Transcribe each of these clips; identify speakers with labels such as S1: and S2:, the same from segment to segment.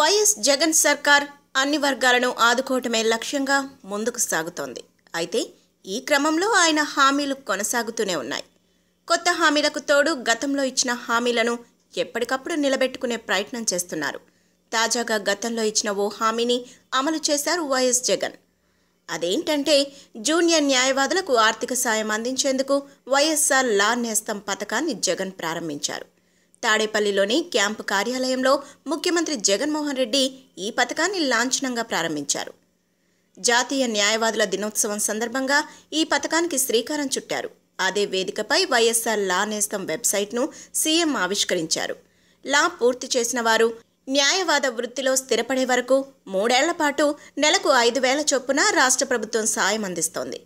S1: YS Jagan సర్కార్ అన్ని వర్గాలను ఆదుకోవటమే లక్ష్యంగా ముందుకు సాగుతోంది అయితే ఈ క్రమంలో ఆయన హామీలు కొనసాగుతూనే ఉన్నాయి కొత్త హామీలకు తోడు గతంలో ఇచ్చిన హామీలను ఎప్పటికప్పుడు నిలబెట్టుకునే ప్రయత్నం చేస్తున్నారు తాజాగా గతంలో ఇచ్చిన ఓ హామీని అమలు చేశారు వైఎస్ జగన్ అదేంటంటే జూనియర్ న్యాయవాదులకు ఆర్థిక సాయం అందించేందుకు వైఎస్ఆర్ లా నేస్తం పథకాన్ని జగన్ ప్రారంభించారు తాడేపల్లిలోని క్యాంపు కార్యాలయంలో ముఖ్యమంత్రి జగన్మోహన్ రెడ్డి ఈ పథకాన్ని లాంఛనంగా ప్రారంభించారు జాతీయ న్యాయవాదుల దినోత్సవం సందర్భంగా ఈ పథకానికి శ్రీకారం చుట్టారు అదే వేదికపై వైఎస్ఆర్ లా నేస్తం వెబ్సైట్ను సీఎం ఆవిష్కరించారు లా పూర్తి చేసిన వారు న్యాయవాద వృత్తిలో స్థిరపడే వరకు మూడేళ్ల పాటు నెలకు ఐదు వేల చొప్పున రాష్ట్ర ప్రభుత్వం సాయం అందిస్తోంది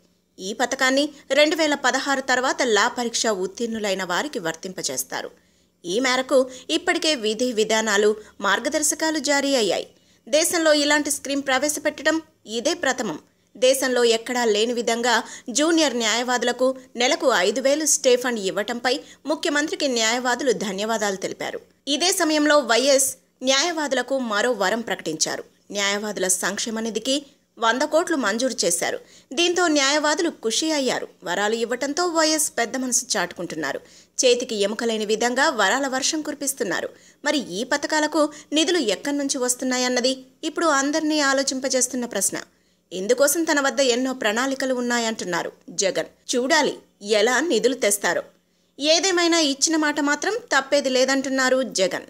S1: ఈ పథకాన్ని రెండు వేల పదహారు తర్వాత లా పరీక్ష ఉత్తీర్ణులైన వారికి వర్తింపజేస్తారు ఈ మేరకు ఇప్పటికే విధి విధానాలు మార్గదర్శకాలు జారీ అయ్యాయి దేశంలో ఇలాంటి స్కీమ్ ప్రవేశపెట్టడం ఇదే ప్రథమం దేశంలో ఎక్కడా లేని విధంగా జూనియర్ న్యాయవాదులకు నెలకు ఐదు వేలు స్టే ఫండ్ ఇవ్వటంపై ముఖ్యమంత్రికి న్యాయవాదులు ధన్యవాదాలు తెలిపారు ఇదే సమయంలో వైఎస్ న్యాయవాదులకు మరో వరం ప్రకటించారు న్యాయవాదుల సంక్షేమ నిధికి వంద కోట్లు మంజూరు చేశారు దీంతో న్యాయవాదులు ఖుషి అయ్యారు వరాలు ఇవ్వటంతో వైఎస్ పెద్ద మనసు చాటుకుంటున్నారు చేతికి ఎముకలేని విధంగా వరాల వర్షం కురిపిస్తున్నారు మరి ఈ పథకాలకు నిధులు ఎక్కడి నుంచి వస్తున్నాయన్నది ఇప్పుడు అందరినీ ఆలోచింపజేస్తున్న ప్రశ్న ఇందుకోసం తన వద్ద ఎన్నో ప్రణాళికలు ఉన్నాయంటున్నారు జగన్ చూడాలి ఎలా నిధులు తెస్తారో ఏదేమైనా ఇచ్చిన మాట మాత్రం తప్పేది లేదంటున్నారు జగన్